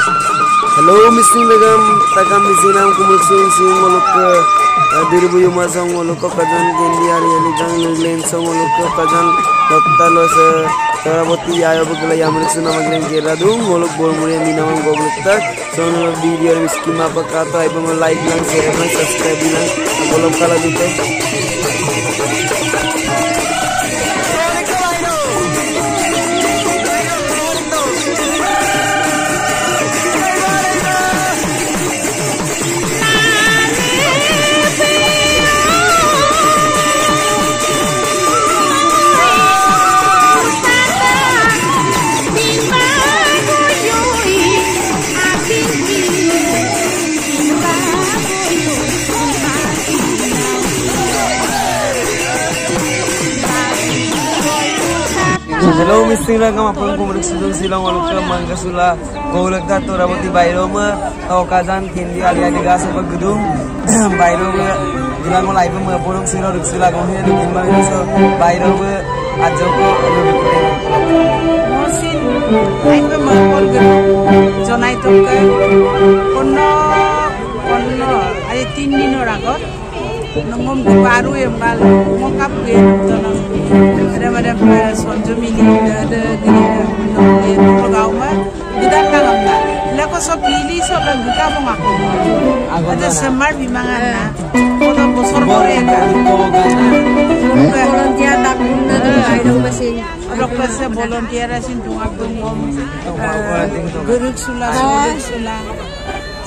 Hello, Miss Singam, Takam Missinam Kumusin, Simoloka, Adiribu Yumasam, Moloka Pajan, India, Yelikan, Lane, Samoloka Pajan, Totalos, Tarabati, Ayabukla Yamasuna, Magan Geradu, Molok Bormuri, Minam Gobusta, Son of Video, Miskima Pakata, Ibama Light Lang, Serena, Subscribe, Molokala Dutta. Hello missing lang kam apun kumrik sudung silang waluk ke mangga sula golek da to raboti bairo ma tau kazan kindi ali ali gas pa gedung bairo ma gilang mo live ma porong sila ruk sila ko he dukin ma so bairo ma ajo ko alu mosin live ma pol gedung jonai sonjo mili ada gini nongge to gau ma gudan na gamna lako so pili so kan guka mo ngako ada semar bimangan na kono bosor bore ka volunteer tapi na kaidong masing dokter se volunteer asin tunga bungom guruk sula guruk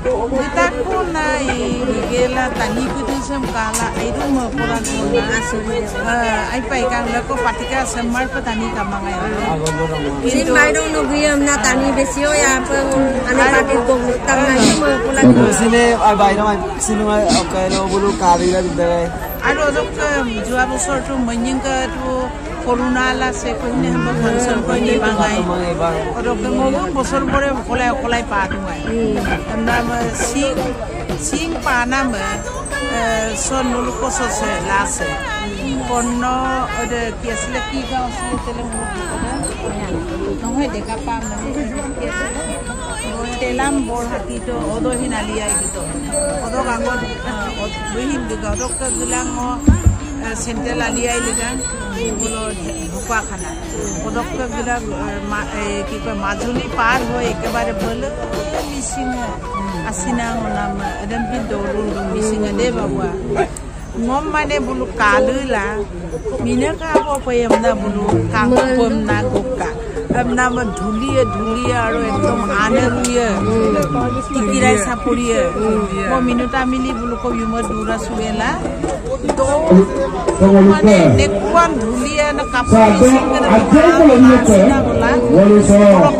Mita kuna i gela tani kudu sem kala ai dum pura kuna asuri ai pai kang leko patika semar petani kamangai kirim mai dong nugi amna tani besio ya apa ane pati kong mutang nai dum pura kuna sini ai bai dong sini ai okai dong bulu kari lah di আৰু অলপ যোৱা বছৰটো মঞ্জিংকাটো কৰোণা আছে কইনে হাম ফাংচন কইনে বাঙাই অলপ মগন বছৰ পৰে অকলাই অকলাই পা দুঙাই নাম সিং সিং পা নাম চন বোলো কচছে লাছে পণ্য কি আছিলে কি গাঁও আছিলে তেলে নহয় ডেকা পাম তেলাম হাতীটো অদহীন আলি আই অদক আঙুলিমদক গিলাং চেণ্টেল আলিয়াই আই লিগান বোলো ঢকুৱাখানা অদকক গিলাং কি কয় মাজুলী পাৰ হৈ একেবাৰে বল মিচিং asinang nam adam bido rundu misinga deba wa ngom mane bulu kalu la minaka po payam na bulu kakupom na gukak নাম ধুলিয়ে ধুলিয়ে আৰু একদম আনে ৰুয়ে টিকিৰাই চাপৰিয়ে। মই মিনুতা মিলি বোলো কওঁ ইমান দৌৰা চুৱেলা মানে এনেকুৱা ধুলিয়ে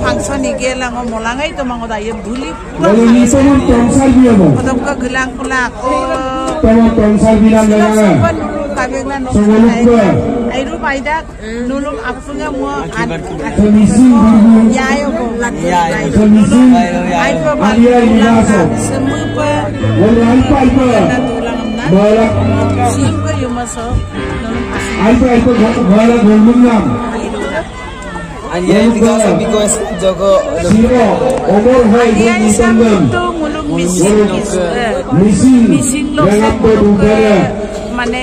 ফাংচন নিগে মলাঙাই তোমাক Airu paidak nulung Permisi dulu. yayo ko lati Permisi. ai ko ba Alia Ilaso. semu pa Wala alpa alpa. tulang na Balak. sim ko yumaso nulung asin Alpa alpa balak golmunam. Anya tiga sabi ko jogo Siro. Omor hai isang itanggan. to mulung missing missing lo sa berdubara. মানে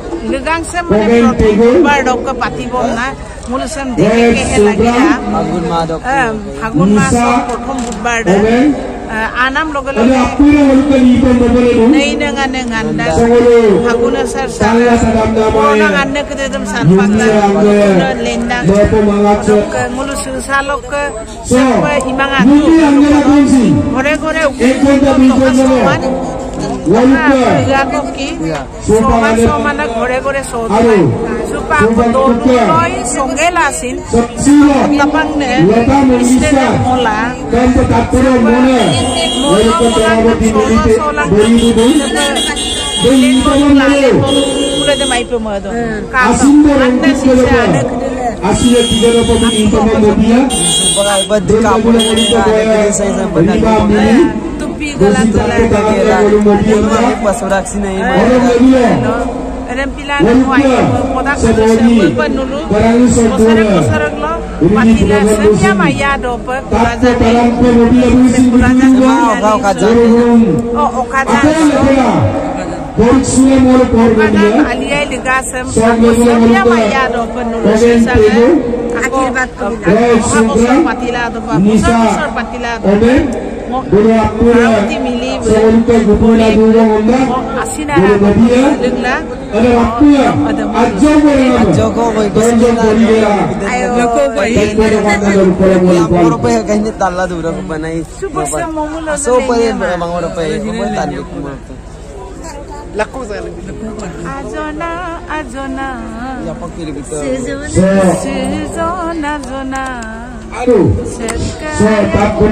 লগাংছে মানে প্ৰতিবাৰ ডক পাতিব না মুলছেন দেখি কেহে লাগিলে ফাগুন মাহ ডক ফাগুন মাহ প্ৰথম বুধবাৰ ডক আনাম লগে লগে নেই নাঙা নাঙান দা ফাগুন স্যার নাঙানে কে দেম সাত পাক দা লেন্ডা মুলছেন সালক সব হিমাঙা ঘরে ঘরে উপস্থিত মাই পা মান pila na ko ay podak Sa sa body. panulu. Barangay sa Bosarek dura. bosarek lo. Semya Bulacan maya do pa Takpo kuraza de. talang ko mabila busin Kuraza bidunga. Mga okaw ka dyan. Sorong. Oh Sundra. bosor patila do pa. Nisa. Bosor bosor patila do. Omen. Dulu aku na. Rawati mili. Sa ulit ko gupuna duro onda. Asina ya. Ko ko tala dura ko mamulo So pa rin mga mga oro pa yung mga talik mo. Azona, azona, Yang pag pilipito. So, sizona, zona, aduh. So, takut.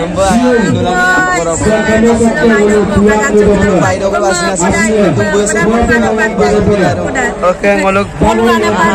Namba, ano lang yung puro pa. Saya kena kata Guru Pulang ke bawah. Paido ko kasi na sa Aslinya. tumbo sa Semua mga orang berbeda. Okay, ngolog. Ano na pa